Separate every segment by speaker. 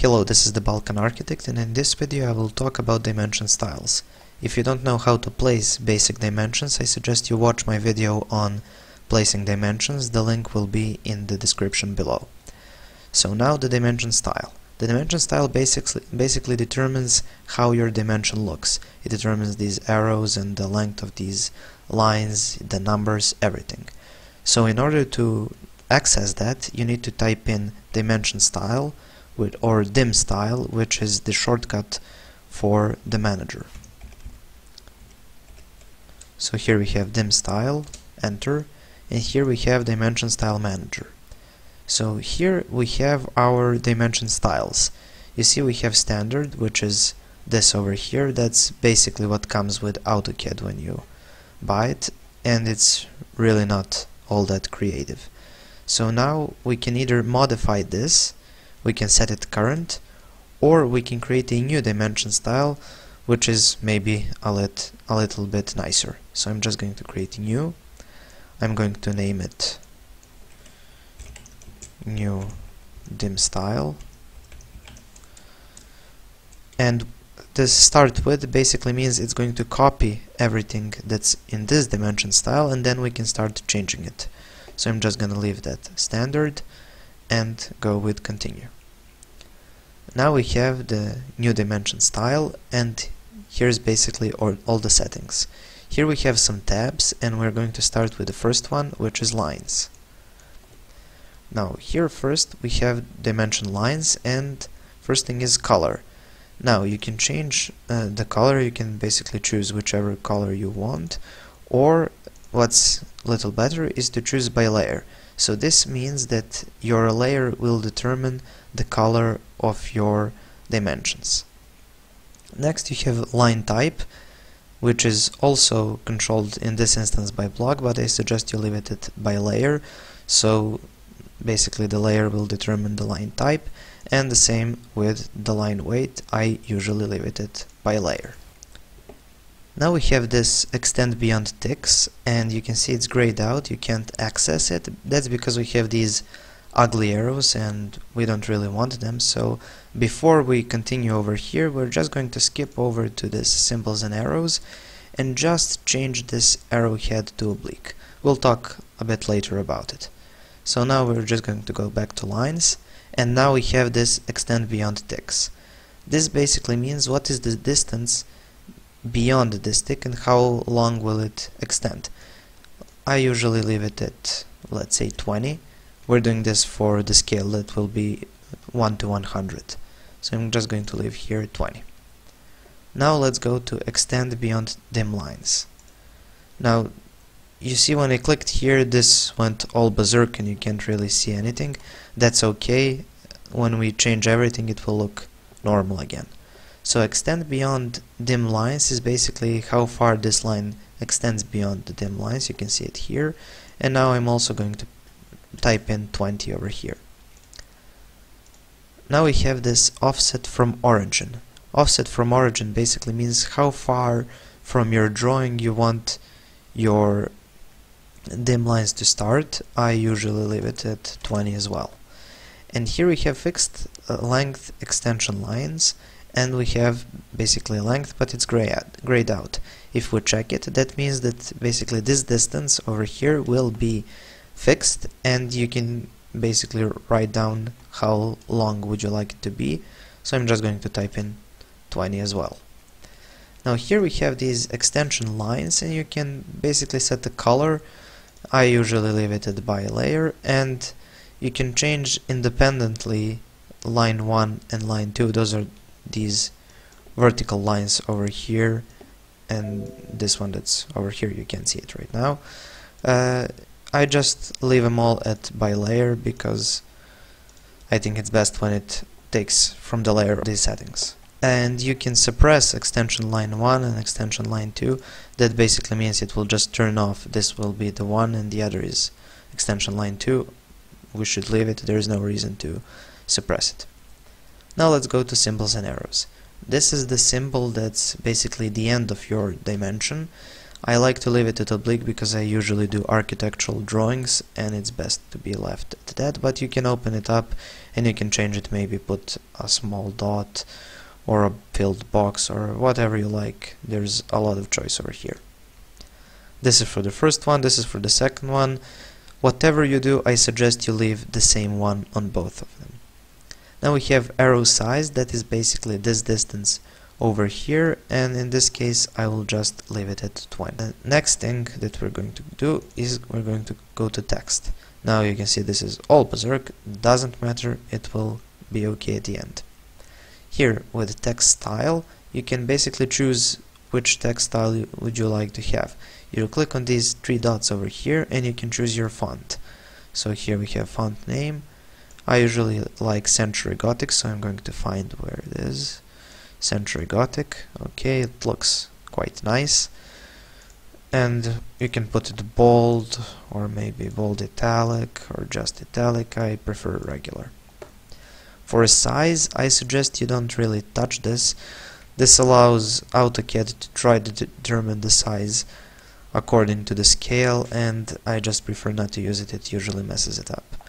Speaker 1: Hello, this is the Balkan Architect and in this video I will talk about dimension styles. If you don't know how to place basic dimensions, I suggest you watch my video on placing dimensions, the link will be in the description below. So now the dimension style. The dimension style basically, basically determines how your dimension looks. It determines these arrows and the length of these lines, the numbers, everything. So in order to access that, you need to type in dimension style with, or dim style, which is the shortcut for the manager. So here we have dim style, enter, and here we have dimension style manager. So here we have our dimension styles. You see we have standard, which is this over here. That's basically what comes with AutoCAD when you buy it, and it's really not all that creative. So now we can either modify this, we can set it current, or we can create a new dimension style which is maybe a, lit, a little bit nicer. So I'm just going to create new. I'm going to name it new dim style and this start with basically means it's going to copy everything that's in this dimension style and then we can start changing it so I'm just gonna leave that standard and go with continue. Now we have the new dimension style and here's basically all, all the settings. Here we have some tabs and we're going to start with the first one which is lines. Now here first we have dimension lines and first thing is color. Now you can change uh, the color. You can basically choose whichever color you want or what's little better is to choose by layer so this means that your layer will determine the color of your dimensions. Next you have line type which is also controlled in this instance by block but I suggest you leave it by layer. So basically the layer will determine the line type and the same with the line weight. I usually leave it by layer now we have this extend beyond ticks and you can see it's grayed out. You can't access it. That's because we have these ugly arrows and we don't really want them. So before we continue over here we're just going to skip over to this symbols and arrows and just change this arrowhead to oblique. We'll talk a bit later about it. So now we're just going to go back to lines and now we have this extend beyond ticks. This basically means what is the distance beyond this tick and how long will it extend. I usually leave it at let's say 20. We're doing this for the scale that will be 1 to 100. So I'm just going to leave here 20. Now let's go to extend beyond dim lines. Now you see when I clicked here this went all berserk and you can't really see anything that's okay when we change everything it will look normal again so extend beyond dim lines is basically how far this line extends beyond the dim lines. You can see it here. And now I'm also going to type in 20 over here. Now we have this offset from origin. Offset from origin basically means how far from your drawing you want your dim lines to start, I usually leave it at 20 as well. And here we have fixed uh, length extension lines and we have basically length but it's gray out, grayed out. If we check it that means that basically this distance over here will be fixed and you can basically write down how long would you like it to be so I'm just going to type in 20 as well. Now here we have these extension lines and you can basically set the color I usually leave it at by layer and you can change independently line 1 and line 2 those are these vertical lines over here and this one that's over here you can see it right now. Uh, I just leave them all at by layer because I think it's best when it takes from the layer these settings. And you can suppress extension line 1 and extension line 2 that basically means it will just turn off. This will be the one and the other is extension line 2 we should leave it. There is no reason to suppress it now let's go to symbols and arrows. This is the symbol that's basically the end of your dimension. I like to leave it at oblique because I usually do architectural drawings and it's best to be left at that but you can open it up and you can change it maybe put a small dot or a filled box or whatever you like. There's a lot of choice over here. This is for the first one this is for the second one. Whatever you do I suggest you leave the same one on both of them now we have arrow size that is basically this distance over here and in this case I will just leave it at 20. The next thing that we're going to do is we're going to go to text. Now you can see this is all berserk, doesn't matter, it will be okay at the end. Here with text style you can basically choose which text style would you like to have. You click on these three dots over here and you can choose your font. So here we have font name. I usually like Century Gothic so I'm going to find where it is. Century Gothic. Okay, it looks quite nice. And you can put it bold or maybe bold italic or just italic. I prefer regular. For a size, I suggest you don't really touch this. This allows AutoCAD to try to determine the size according to the scale and I just prefer not to use it, it usually messes it up.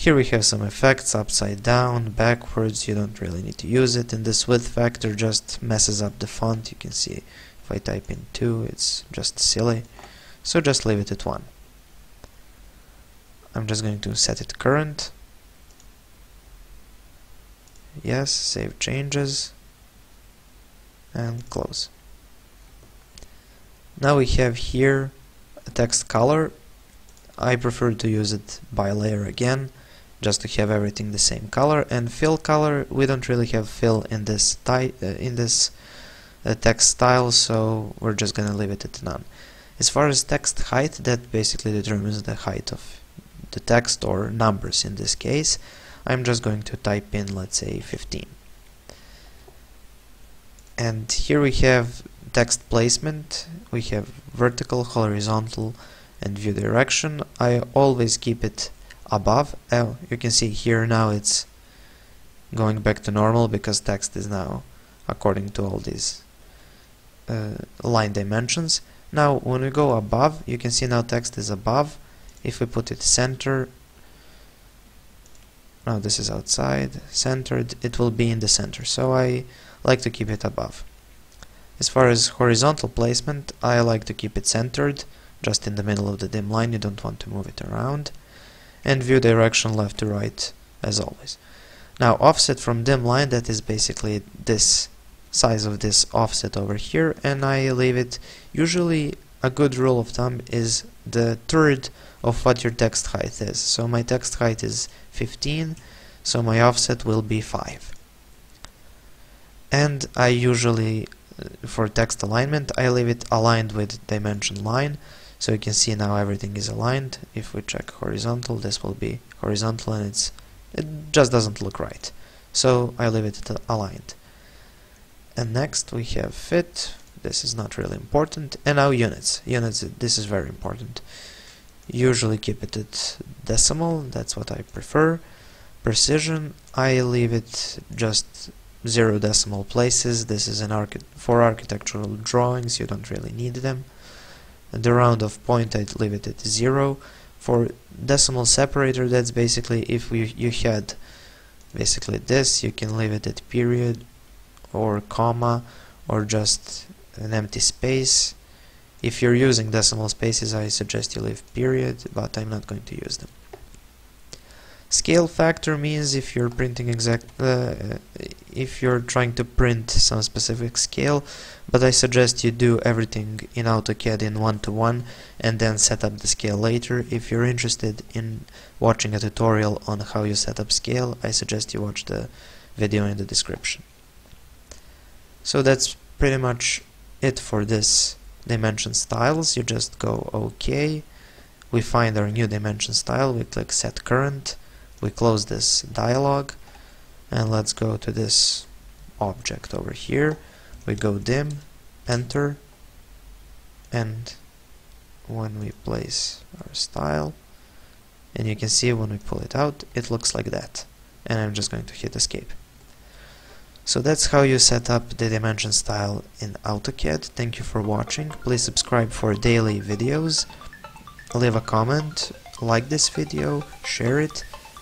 Speaker 1: Here we have some effects, upside down, backwards, you don't really need to use it, and this width factor just messes up the font, you can see if I type in 2 it's just silly, so just leave it at 1. I'm just going to set it current, yes, save changes, and close. Now we have here a text color, I prefer to use it by layer again, just to have everything the same color and fill color. We don't really have fill in this uh, in this uh, text style so we're just gonna leave it at none. As far as text height that basically determines the height of the text or numbers in this case. I'm just going to type in let's say 15 and here we have text placement. We have vertical horizontal and view direction. I always keep it above. Oh you can see here now it's going back to normal because text is now according to all these uh, line dimensions. Now when we go above you can see now text is above. If we put it center now this is outside centered it will be in the center. So I like to keep it above. As far as horizontal placement I like to keep it centered just in the middle of the dim line. You don't want to move it around and view direction left to right as always. Now offset from dim line that is basically this size of this offset over here and I leave it usually a good rule of thumb is the third of what your text height is. So my text height is 15 so my offset will be 5 and I usually uh, for text alignment I leave it aligned with dimension line so you can see now everything is aligned. If we check horizontal this will be horizontal and it's it just doesn't look right. So I leave it aligned. And next we have fit. This is not really important. And now units. Units this is very important. Usually keep it at decimal. That's what I prefer. Precision I leave it just zero decimal places. This is an archi for architectural drawings. You don't really need them the round of point I'd leave it at 0 for decimal separator. That's basically if we, you had basically this you can leave it at period or comma or just an empty space. If you're using decimal spaces I suggest you leave period but I'm not going to use them Scale factor means if you're printing exact, uh, if you're trying to print some specific scale, but I suggest you do everything in AutoCAD in one-to-one -one and then set up the scale later. If you're interested in watching a tutorial on how you set up scale, I suggest you watch the video in the description. So that's pretty much it for this dimension styles. You just go OK, we find our new dimension style, we click set current, we close this dialog and let's go to this object over here. We go dim enter and when we place our style and you can see when we pull it out it looks like that and I'm just going to hit escape. So that's how you set up the dimension style in AutoCAD. Thank you for watching. Please subscribe for daily videos. Leave a comment like this video, share it,